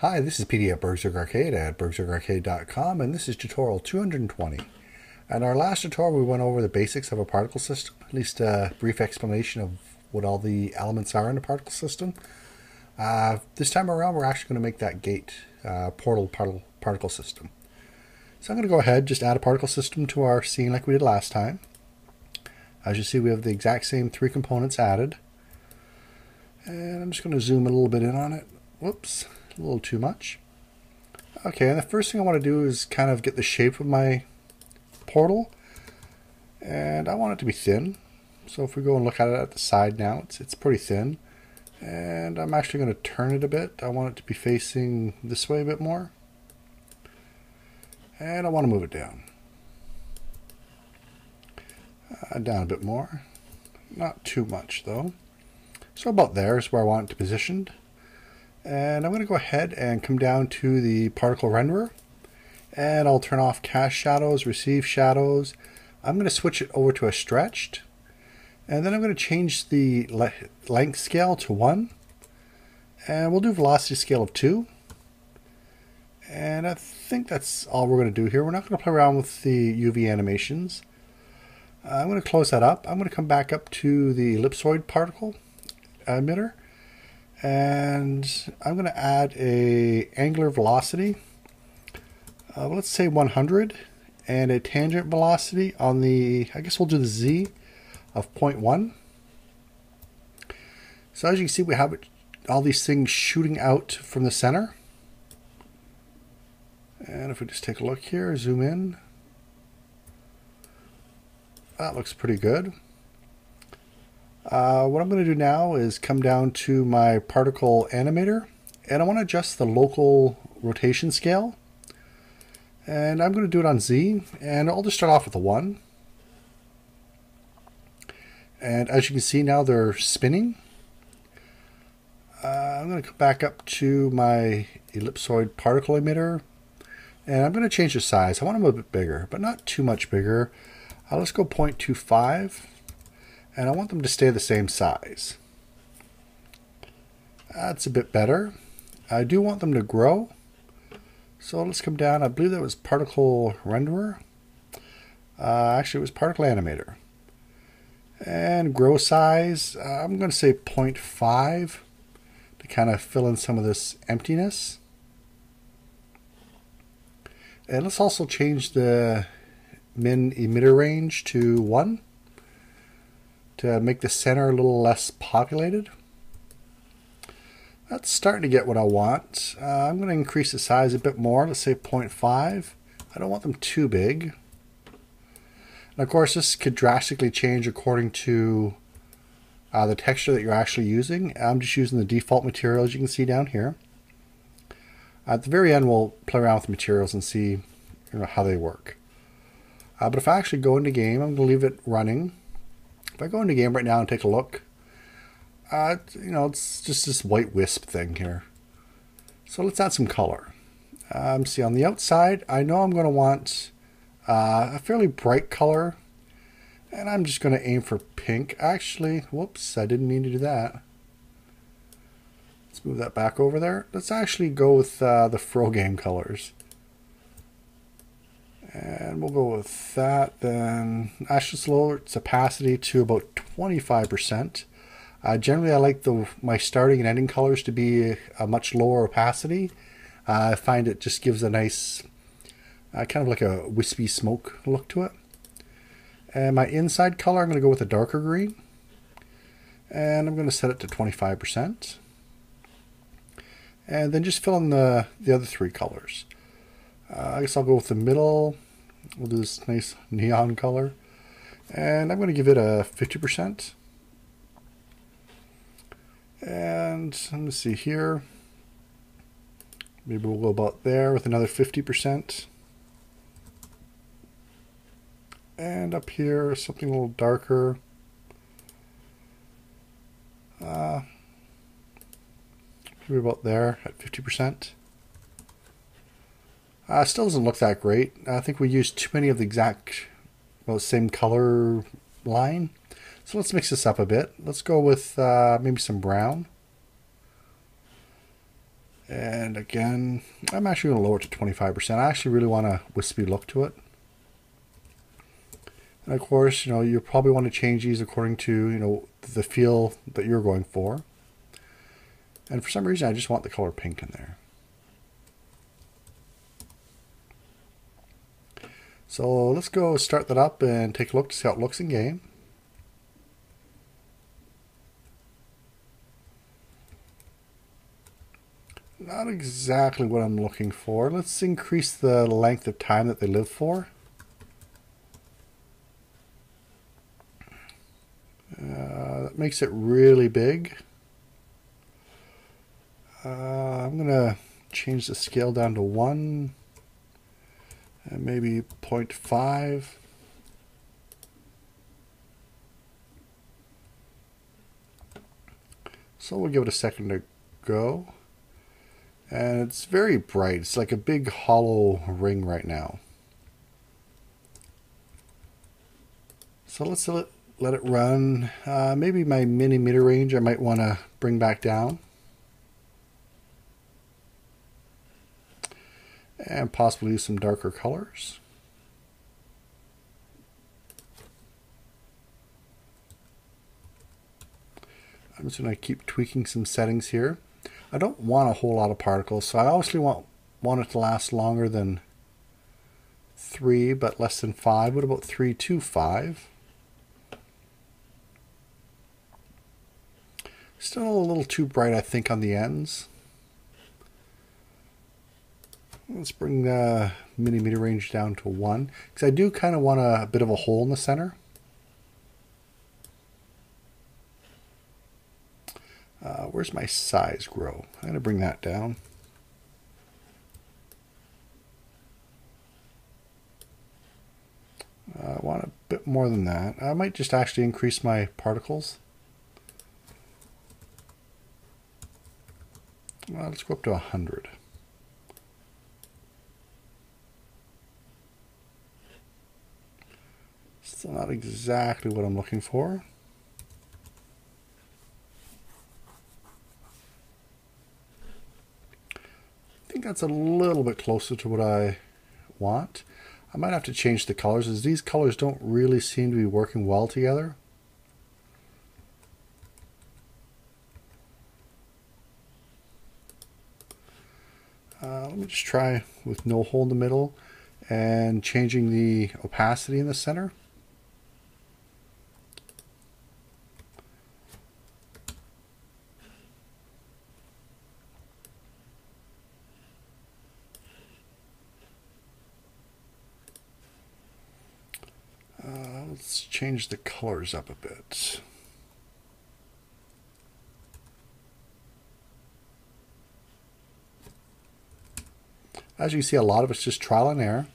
Hi, this is PD at BurgZerg Arcade at burgzergarcade.com and this is tutorial 220. In our last tutorial we went over the basics of a particle system, at least a brief explanation of what all the elements are in a particle system. Uh, this time around we're actually going to make that gate uh, portal particle, particle system. So I'm going to go ahead just add a particle system to our scene like we did last time. As you see we have the exact same three components added. And I'm just going to zoom a little bit in on it. Whoops a little too much. Okay, and the first thing I want to do is kind of get the shape of my portal. And I want it to be thin. So if we go and look at it at the side now, it's, it's pretty thin. And I'm actually going to turn it a bit. I want it to be facing this way a bit more. And I want to move it down. Uh, down a bit more. Not too much though. So about there is where I want it to positioned. And I'm going to go ahead and come down to the particle renderer. And I'll turn off cast shadows, receive shadows. I'm going to switch it over to a stretched. And then I'm going to change the le length scale to 1. And we'll do velocity scale of 2. And I think that's all we're going to do here. We're not going to play around with the UV animations. I'm going to close that up. I'm going to come back up to the ellipsoid particle emitter and I'm going to add a angular velocity uh, let's say 100 and a tangent velocity on the I guess we'll do the Z of 0.1 so as you can see we have it, all these things shooting out from the center. And if we just take a look here zoom in. That looks pretty good uh, what I'm going to do now is come down to my particle animator and I want to adjust the local rotation scale. And I'm going to do it on Z and I'll just start off with a 1 and as you can see now they're spinning. Uh, I'm going to come back up to my ellipsoid particle emitter and I'm going to change the size. I want them a bit bigger but not too much bigger. Uh, let's go 0.25 and I want them to stay the same size. That's a bit better. I do want them to grow. So let's come down. I believe that was particle renderer. Uh, actually, it was particle animator. And grow size, uh, I'm going to say 0.5 to kind of fill in some of this emptiness. And let's also change the min emitter range to 1 to make the center a little less populated. That's starting to get what I want. Uh, I'm going to increase the size a bit more, let's say 0.5. I don't want them too big. And of course, this could drastically change according to uh, the texture that you're actually using. I'm just using the default materials you can see down here. At the very end, we'll play around with materials and see you know, how they work. Uh, but if I actually go into game, I'm going to leave it running. If I go into game right now and take a look, uh, you know, it's just this white wisp thing here. So let's add some color. Um, see, on the outside, I know I'm going to want uh, a fairly bright color. And I'm just going to aim for pink. Actually, whoops, I didn't mean to do that. Let's move that back over there. Let's actually go with uh, the Frogame colors. And we'll go with that. Then Ashes lower its opacity to about 25%. Uh, generally, I like the my starting and ending colors to be a much lower opacity. Uh, I find it just gives a nice, uh, kind of like a wispy smoke look to it. And my inside color, I'm going to go with a darker green. And I'm going to set it to 25%. And then just fill in the, the other three colors. Uh, I guess I'll go with the middle. We'll do this nice neon color. And I'm going to give it a 50%. And let me see here. Maybe we'll go about there with another 50%. And up here, something a little darker. Uh, maybe about there at 50%. Uh, still doesn't look that great. I think we used too many of the exact, well, same color line. So let's mix this up a bit. Let's go with uh, maybe some brown. And again, I'm actually going to lower it to 25%. I actually really want a wispy look to it. And of course, you know, you probably want to change these according to, you know, the feel that you're going for. And for some reason, I just want the color pink in there. So let's go start that up and take a look to see how it looks in game. Not exactly what I'm looking for. Let's increase the length of time that they live for. Uh, that makes it really big. Uh, I'm going to change the scale down to 1 and maybe 0.5. So we'll give it a second to go. And it's very bright. It's like a big hollow ring right now. So let's let, let it run. Uh, maybe my min emitter range I might want to bring back down. And possibly some darker colors. I'm just going to keep tweaking some settings here. I don't want a whole lot of particles, so I obviously want, want it to last longer than 3, but less than 5. What about 3 to 5? Still a little too bright, I think, on the ends. Let's bring the min emitter range down to 1, because I do kind of want a, a bit of a hole in the center. Uh, where's my size grow? I'm going to bring that down. Uh, I want a bit more than that. I might just actually increase my particles. Well, let's go up to 100. Still not exactly what I'm looking for. I think that's a little bit closer to what I want. I might have to change the colors as these colors don't really seem to be working well together. Uh, let me just try with no hole in the middle and changing the opacity in the center. Let's change the colors up a bit. As you can see, a lot of it's just trial and error.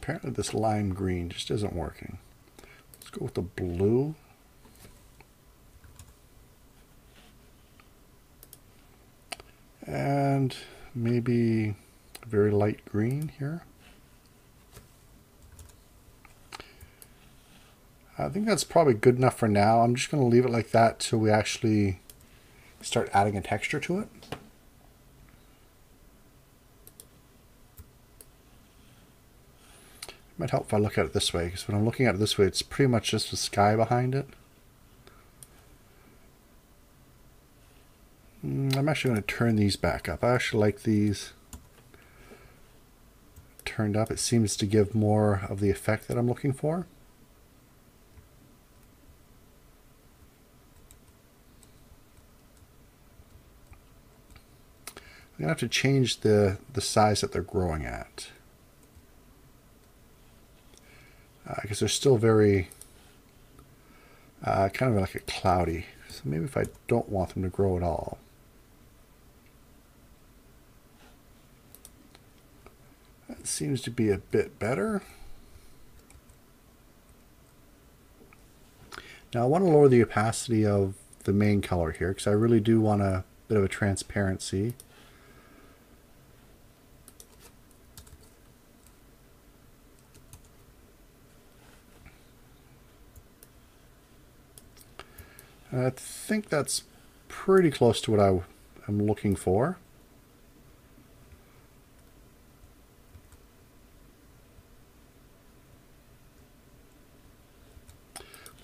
Apparently this lime green just isn't working. Let's go with the blue. And maybe a very light green here. I think that's probably good enough for now. I'm just going to leave it like that till we actually start adding a texture to it. Might help if I look at it this way, because when I'm looking at it this way, it's pretty much just the sky behind it. Mm, I'm actually going to turn these back up. I actually like these turned up. It seems to give more of the effect that I'm looking for. I'm going to have to change the, the size that they're growing at because uh, they're still very uh, kind of like a cloudy. So maybe if I don't want them to grow at all. That seems to be a bit better. Now I want to lower the opacity of the main color here because I really do want a bit of a transparency. I think that's pretty close to what I am looking for.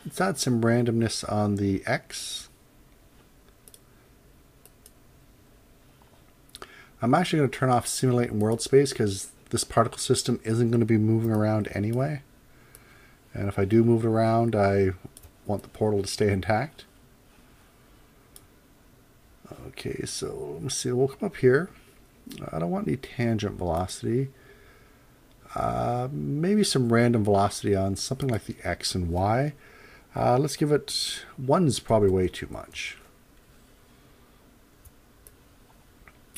Let's add some randomness on the X. I'm actually going to turn off simulate in world space because this particle system isn't going to be moving around anyway. And if I do move it around, I want the portal to stay intact. Okay, so let me see. We'll come up here. I don't want any tangent velocity. Uh, maybe some random velocity on something like the X and Y. Uh, let's give it, one's probably way too much.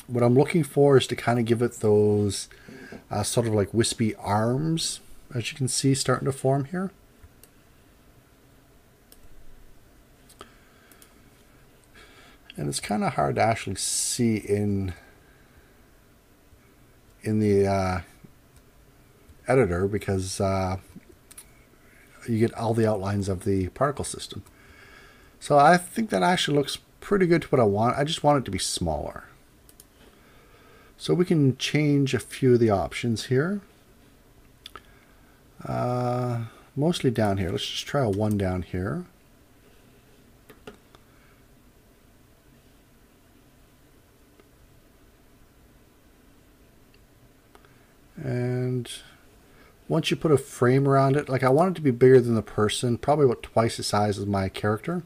What I'm looking for is to kind of give it those uh, sort of like wispy arms, as you can see starting to form here. And it's kind of hard to actually see in in the uh, editor because uh, you get all the outlines of the particle system. So I think that actually looks pretty good to what I want. I just want it to be smaller. So we can change a few of the options here. Uh, mostly down here. Let's just try a 1 down here. And once you put a frame around it, like I want it to be bigger than the person, probably about twice the size of my character.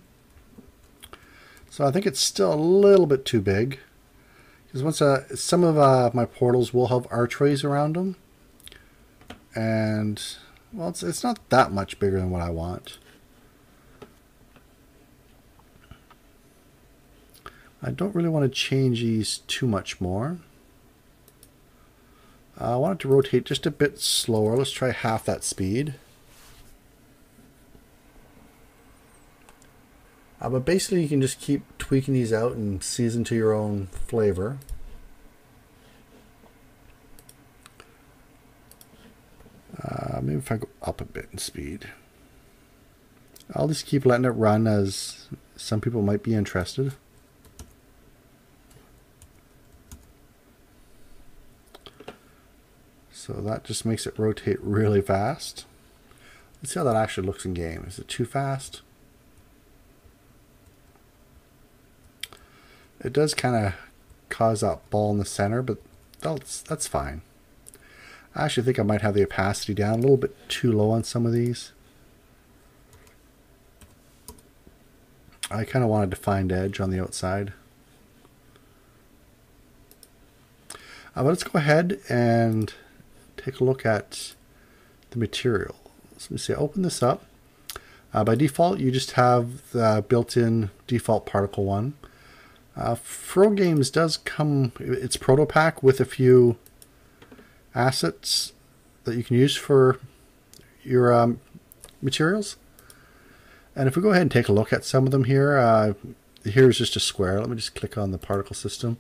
So I think it's still a little bit too big. Because once uh, some of uh, my portals will have archways around them. And, well, it's, it's not that much bigger than what I want. I don't really want to change these too much more. Uh, I want it to rotate just a bit slower. Let's try half that speed. Uh, but basically you can just keep tweaking these out and season to your own flavor. Uh, maybe if I go up a bit in speed. I'll just keep letting it run as some people might be interested. So that just makes it rotate really fast. Let's see how that actually looks in game. Is it too fast? It does kind of cause that ball in the center, but that's, that's fine. I actually think I might have the opacity down a little bit too low on some of these. I kind of want a defined edge on the outside. Uh, but let's go ahead and take a look at the material. So let me see, open this up. Uh, by default, you just have the built-in default particle one. Uh, Games does come, it's proto pack with a few assets that you can use for your um, materials. And if we go ahead and take a look at some of them here, uh, here's just a square. Let me just click on the particle system.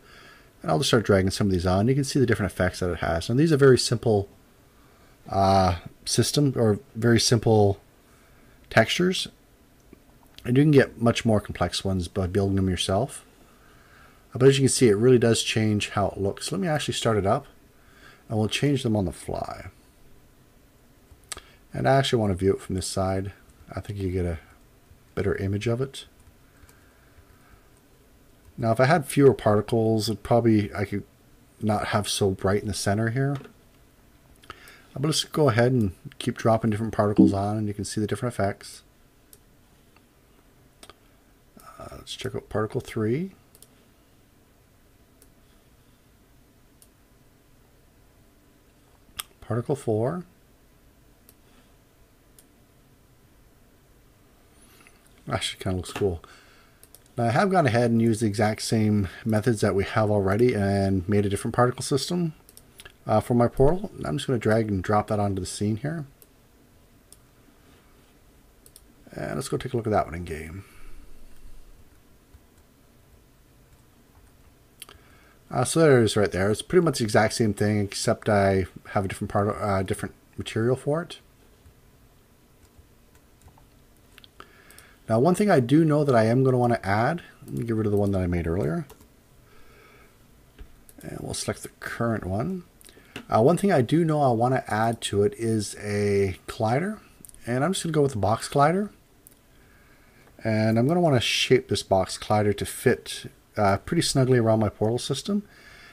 And I'll just start dragging some of these on. You can see the different effects that it has. And these are very simple uh, system or very simple textures. And you can get much more complex ones by building them yourself. Uh, but as you can see, it really does change how it looks. Let me actually start it up and we'll change them on the fly. And I actually want to view it from this side. I think you get a better image of it. Now, if I had fewer particles, it probably I could not have so bright in the center here. But let's go ahead and keep dropping different particles on, and you can see the different effects. Uh, let's check out particle 3. Particle 4. Actually, kind of looks cool. Now I have gone ahead and used the exact same methods that we have already and made a different particle system uh, for my portal. I'm just going to drag and drop that onto the scene here. And let's go take a look at that one in game. Uh, so there it is right there. It's pretty much the exact same thing except I have a different part, uh, different material for it. Now, one thing I do know that I am going to want to add, let me get rid of the one that I made earlier. And we'll select the current one. Uh, one thing I do know I want to add to it is a collider. And I'm just going to go with the box collider. And I'm going to want to shape this box collider to fit uh, pretty snugly around my portal system.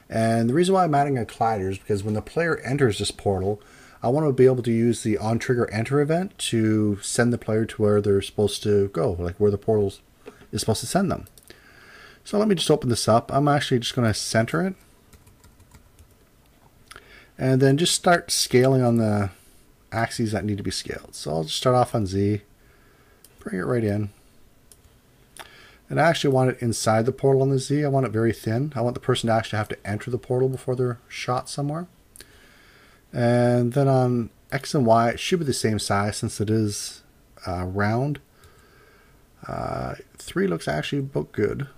And the reason why I'm adding a collider is because when the player enters this portal, I want to be able to use the on trigger enter event to send the player to where they're supposed to go, like where the portal is supposed to send them. So let me just open this up. I'm actually just going to center it. And then just start scaling on the axes that need to be scaled. So I'll just start off on Z, bring it right in. And I actually want it inside the portal on the Z. I want it very thin. I want the person to actually have to enter the portal before they're shot somewhere. And then on X and Y, it should be the same size since it is uh, round. Uh, three looks actually about good.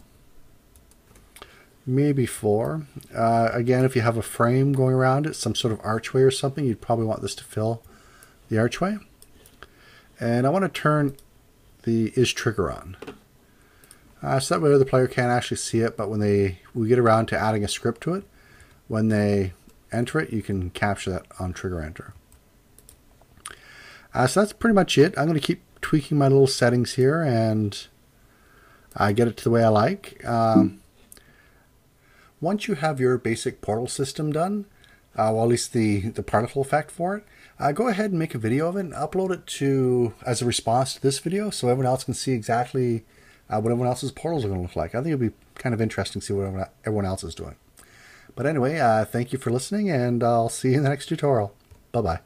Maybe four. Uh, again, if you have a frame going around it, some sort of archway or something, you'd probably want this to fill the archway. And I want to turn the is trigger on. Uh, so that way the player can't actually see it, but when they we get around to adding a script to it, when they enter it, you can capture that on trigger enter. Uh, so that's pretty much it. I'm going to keep tweaking my little settings here and I get it to the way I like. Um, once you have your basic portal system done, uh, well, at least the, the particle effect for it, uh, go ahead and make a video of it and upload it to as a response to this video so everyone else can see exactly uh, what everyone else's portals are going to look like. I think it'll be kind of interesting to see what everyone else is doing. But anyway, uh, thank you for listening, and I'll see you in the next tutorial. Bye-bye.